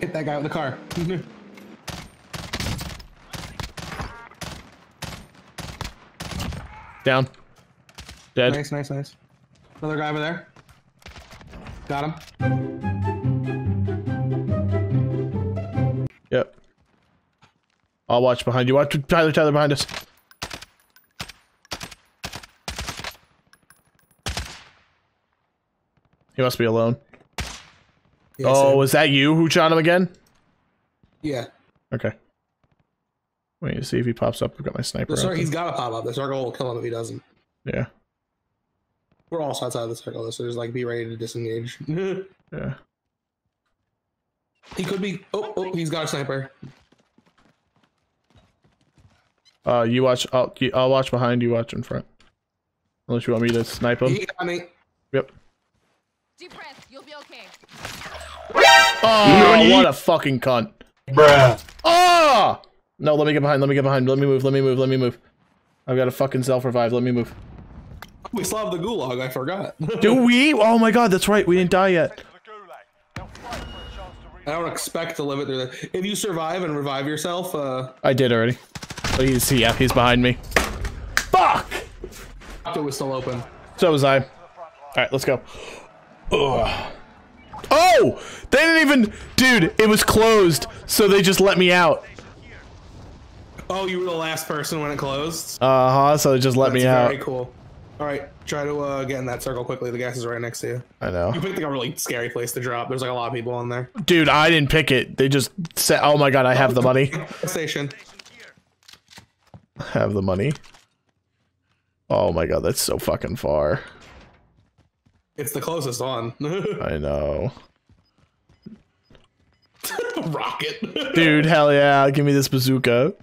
Hit that guy with the car. Down. Dead. nice, nice, nice. Another guy over there. Got him. Yep. I'll watch behind you. Watch Tyler, Tyler behind us. He must be alone. Yeah, oh, same. was that you who shot him again? yeah. Okay. Wait to see if he pops up. I've got my sniper. The circle, he's got to pop up. The circle will kill him if he doesn't. Yeah. We're also outside of the circle, so just like be ready to disengage. Yeah. He could be. Oh, oh, he's got a sniper. Uh, you watch. I'll. I'll watch behind. You watch in front. Unless you want me to snipe him. He got me. Yep. Deep breath. You'll be okay. Oh, what a fucking cunt. Bruh. Oh! No, let me get behind. Let me get behind. Let me move. Let me move. Let me move. I've got a fucking self revive. Let me move. We still have the gulag. I forgot. Do we? Oh my god, that's right. We didn't die yet. To the gulag. They'll fight for a chance to I don't expect to live it through that. If you survive and revive yourself, uh, I did already. Oh, he's yeah, he's behind me. Fuck. it was still open. So was I. All right, let's go. Ugh. Oh, they didn't even, dude. It was closed, so they just let me out. Oh, you were the last person when it closed. Uh huh. So they just let That's me out. very cool. All right, try to uh, get in that circle quickly. The gas is right next to you. I know, You picked like a really scary place to drop. There's like a lot of people in there. dude. I didn't pick it. They just said, "Oh my god, I have the money. Station. have the money." Oh my god, that's so fucking far. It's the closest one. I know, Rocket. dude. Hell yeah, give me this bazooka.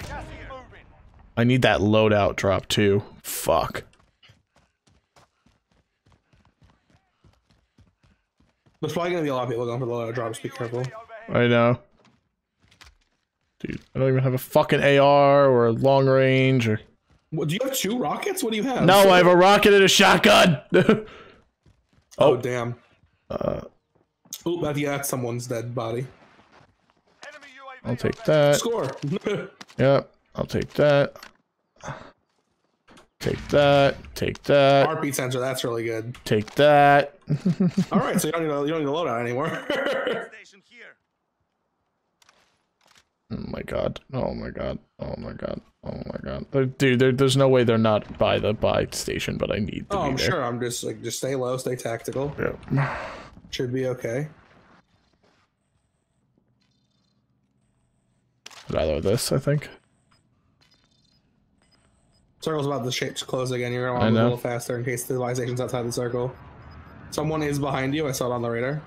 Gas is moving. I need that loadout drop too. Fuck. There's probably gonna be a lot of people going for the loadout drops. Be careful. I know. Dude, I don't even have a fucking AR or a long range or. What, do you have two rockets? What do you have? No, I have a rocket and a shotgun. Oh, Oh. damn. uh, Oh, that, yeah, that's someone's dead body. Enemy I'll take that. Score. Yep, I'll take that. Take that. Take that. Heartbeat sensor. That's really good. Take that. All right, so you don't need to, you don't need to load out anymore. station here. Oh my god. Oh my god. Oh my god. Oh my god. There- Dude, there, there's no way they're not by the buy station, but I need to oh, be I'm there. sure. I'm just like just stay low, stay tactical. Yeah. Should be okay. Rather this, I think. Circle's about the shape to close again. You're gonna I want to move a little faster in case the live station's outside the circle. Someone is behind you. I saw it on the radar.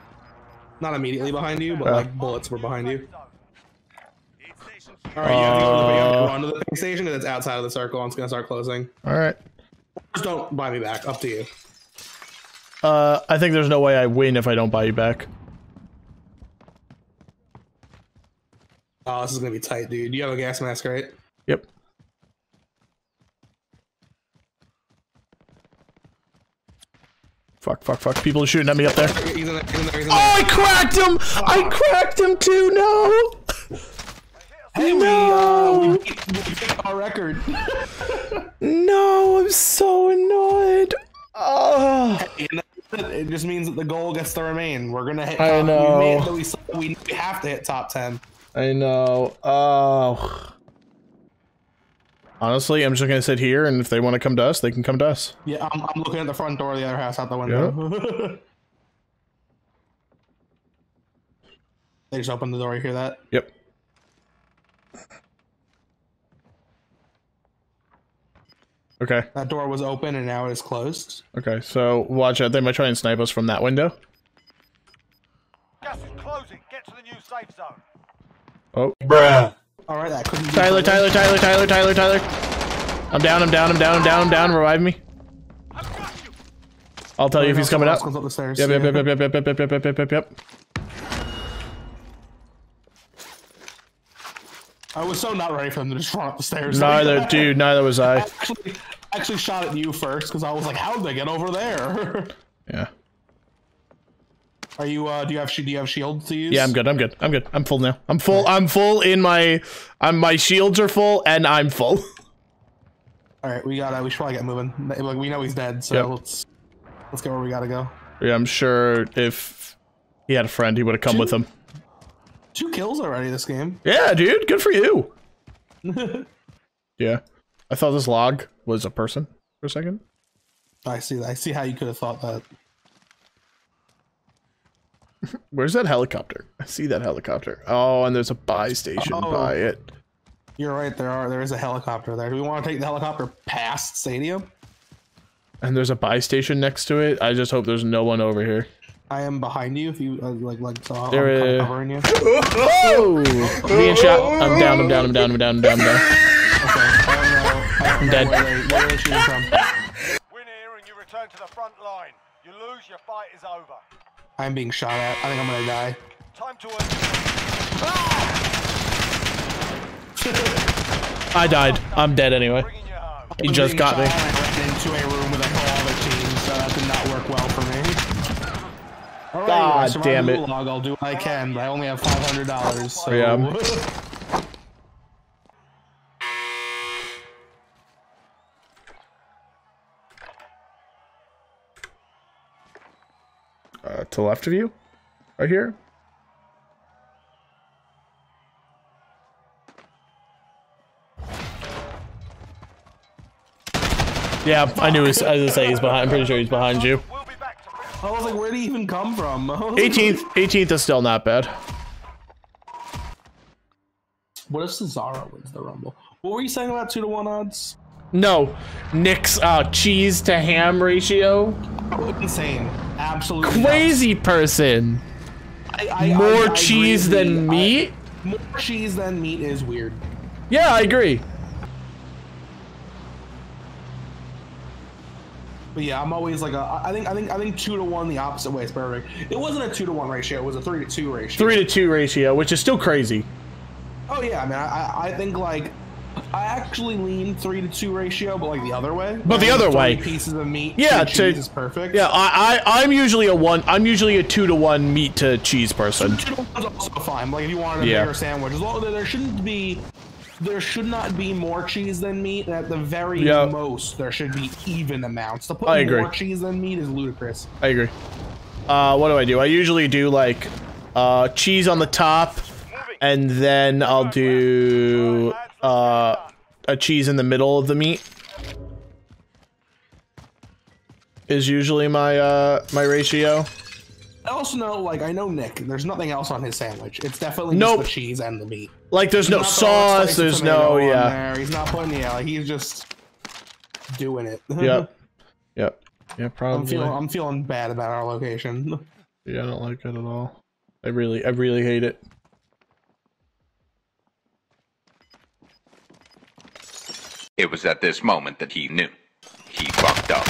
Not immediately behind you, but Yeah. like bullets were behind you. Aid station here. All right, you have to, uh, go to the, you have to run to the ping station because it's outside of the circle and it's gonna start closing. Alright. Just don't buy me back. Up to you. Uh, I think there's no way I win if I don't buy you back. Oh, this is gonna be tight, dude. You have a gas mask, right? Yep. Fuck, fuck, fuck. People are shooting at me up there. He's in there. He's in there. He's in Oh. I cracked him! I cracked him too, no! Hey, we, uh, we beat, our record. No, I'm so annoyed. Oh. It just means that the goal gets to remain. We're gonna hit. I know. We, made it that we, we have to hit top ten. I know. Oh. Honestly, I'm just gonna sit here, and if they want to come to us, they can come to us. Yeah, I'm, I'm looking at the front door of the other house out the window. they just opened the door. You hear that? Yep. Okay. That door was open and now it is closed. Okay. So watch out. They might try and snipe us from that window. Gas is closing. Get to the new safe zone. Oh. Bruh. All right, that couldn't. be Tyler. Tyler, Tyler, Tyler, Tyler, Tyler. I'm down. I'm down. I'm down. I'm down. I'm down. Revive me. I've got you. I'll tell you if he's coming up. Someone else comes up the stairs. Yep. Yep. Yeah. Yep. Yep. Yep. Yep. Yep. Yep. Yep. Yep. Yep. I was so not ready for them to just run up the stairs. Neither, dude. Neither was I. Actually, actually shot at you first because I was like, how did they get over there? Yeah. Are you? uh Do you have? Do you have shields to use? Yeah, I'm good. I'm good. I'm good. I'm full now. I'm full. I'm full in my. I'm my shields are full and I'm full. All right, we gotta. We should probably get moving. Like we know he's dead, so Yep. let's let's go where we gotta go. yeah, I'm sure if he had a friend, he would have come with him. Two kills already this game. Yeah, dude. Good for you. Yeah. I thought this log was a person for a second. I see. I see how you could have thought that. Where's that helicopter? I see that helicopter. Oh, and there's a buy station Oh. by it. You're right. There are. There is a helicopter there. Do we want to take the helicopter past stadium? And there's a buy station next to it. I just hope there's no one over here. I am behind you. If you uh, like, like, so I'm There kinda is- covering you. Oh! I'm being shot. I'm down, I'm down, I'm down, I'm down, I'm down, I'm down. Okay. I don't. I don't dead. Where they, where they shooting from? Win here and you return to the front line. You lose, your fight is over. I'm being shot at. I think I'm gonna die. Time to earn I died. I'm dead anyway. you. He I'm just got me. I ran into a room with a whole other team, so that did not work well for me. Alright, God so damn it. Gulag, I'll do what I can, but I only have five hundred dollars. So. Yeah. Uh, to the left of you? Right here? Yeah, I knew he was, I was gonna say he's behind. I'm pretty sure he's behind you. I was like, where did he even come from? 18th, 18th is still not bad. What if Cesaro wins the Rumble? What were you saying about two to one odds? No, Nick's uh, cheese to ham ratio. Insane. Absolutely. Crazy person. nuts. I- I- I- More I cheese than meat. more cheese than meat is weird. Yeah, I agree. But yeah, I'm always like a. I think I think I think two to one the opposite way is perfect. It wasn't a two to one ratio. It was a three to two ratio. Three to two ratio, which is still crazy. Oh yeah, I mean, I I- think like I actually lean three to two ratio, but like the other way. But the other way. pieces of meat. Yeah, two to- cheese is perfect. Yeah, I, I I'm usually a one. I'm usually a two to one meat to cheese person. two to one's also fine. Like if you wanted a Yeah. bigger sandwich, as long as there shouldn't be. There should not be more cheese than meat. At the very Yeah. most, there should be even amounts. To put I agree. more cheese than meat is ludicrous. I agree. Uh, what do I do? I usually do like uh cheese on the top, and then I'll do uh a cheese in the middle of the meat. Is usually my uh my ratio. I also know, like, I know Nick. There's nothing else on his sandwich. It's definitely Nope. just the cheese and the meat. Like there's no He's not throwing sauce. slices There's no yeah. There. He's not putting yeah. Like, he's just doing it. Yep. Yep. Yeah, I'm probably. feeling I'm feeling bad about our location. Yeah, I don't like it at all. I really, I really hate it. It was at this moment that he knew. He fucked up.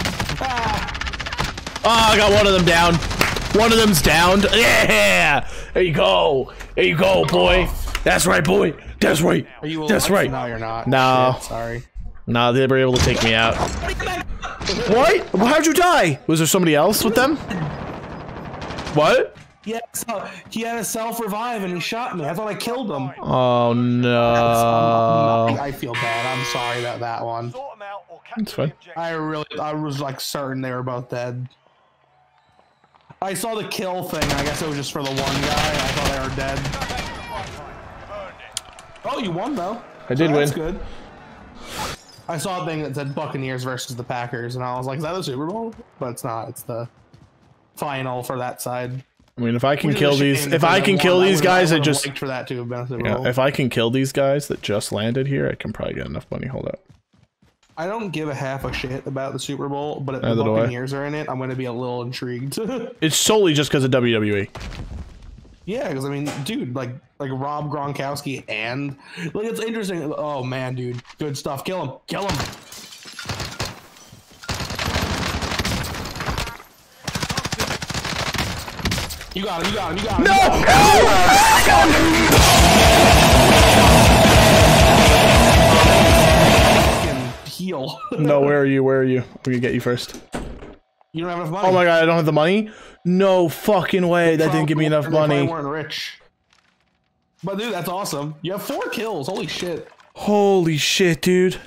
Oh, I got one of them down. One of them's downed. Yeah! There you go. There you go, boy. That's right, boy. That's right. Are you? That's alive? right. No, you're not. No. Shit, sorry. Nah, they were able to take me out. What? How'd you die? Was there somebody else with them? What? Yeah, so he had a self revive and he shot me. I thought I killed him. Oh no. I, feel bad. I'm sorry about that one. That's fine. I really, I was like certain they were both dead. I saw the kill thing. I guess it was just for the one guy. I thought they were dead. Oh, you won though. I did win. That's good. I saw a thing that said Buccaneers versus the Packers, and I was like, "Is that the Super Bowl?" But it's not. It's the final for that side. I mean, if I can kill these, if I can kill these would've- guys that just, for that to have been a Super yeah, Bowl. if I can kill these guys that just landed here, I can probably get enough money. Hold up. I don't give a half a shit about the Super Bowl, but if the Neither I. Buccaneers are in it, I'm going to be a little intrigued. It's solely just because of. WWE. yeah, because I mean, dude, like like Rob Gronkowski and like it's interesting. Oh man, dude, good stuff. Kill him, kill him. You got him. You got him. You got him. No. Oh Heal. No, where are you? Where are you? We can get you first. You don't have enough oh money. Oh my god, I don't have the money? No fucking way. That didn't give me enough money. weren't rich. But dude, that's awesome. You have four kills. Holy shit. Holy shit, dude.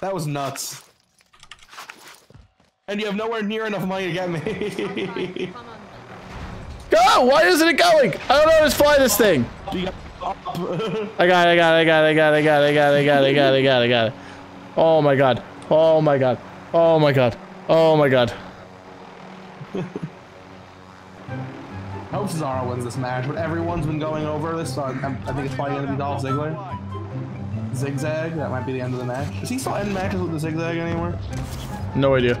That was nuts. And you have nowhere near enough money to get me. Go! Why isn't it going? I don't know how to fly this thing. You got- I got it, I got it, I got it, I got it, I got it, I got it, I got it, I got it, I got it, I got it. Oh my god. Oh my god. Oh my god. Oh my god. I hope Cesaro wins this match, but everyone's been going over this, so I, I think it's probably gonna be Dolph Ziggler. Zigzag, that might be the end of the match. Does he still end matches with the zigzag anymore? No idea.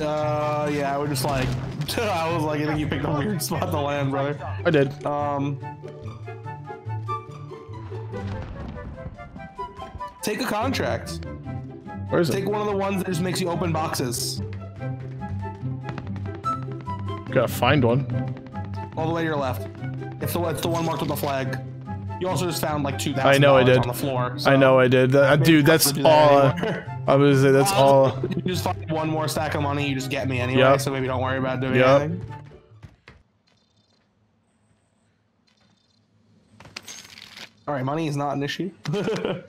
Uh, yeah, I would just like, I was like, I think you picked a weird spot to land, brother. I did. Um, take a contract. Where is Take it? one of the ones that just makes you open boxes. Gotta find one. All the way to your left. It's the it's the one marked with the flag. You also just found like two I know I did. on the floor. I know I did. That, dude, that's that all. uh, anymore. I was gonna say that's all. You just find one more stack of money, you just get me anyway, Yep. so maybe don't worry about doing Yep. anything. Alright, money is not an issue.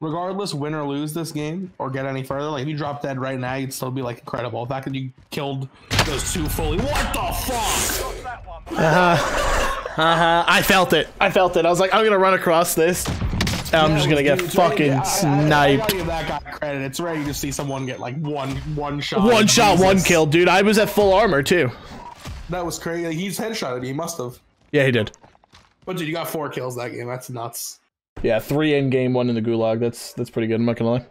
Regardless, win or lose this game, or get any further, like if you drop dead right now, you'd still be like incredible. The fact that you killed those two fully. What the fuck? Uh huh. Uh-huh. I felt it. I felt it. I was like, I'm gonna run across this. And I'm Yeah, just gonna get rare- fucking I- I- I- I sniped. give that guy credit. It's rare you just see someone get like one one shot. One shot, one kill, dude. I was at full armor too. That was crazy. He's headshotted. He must have. Yeah, he did. But dude, you got four kills that game. That's nuts. Yeah, three in game, one in the gulag. That's that's pretty good. I'm not gonna lie.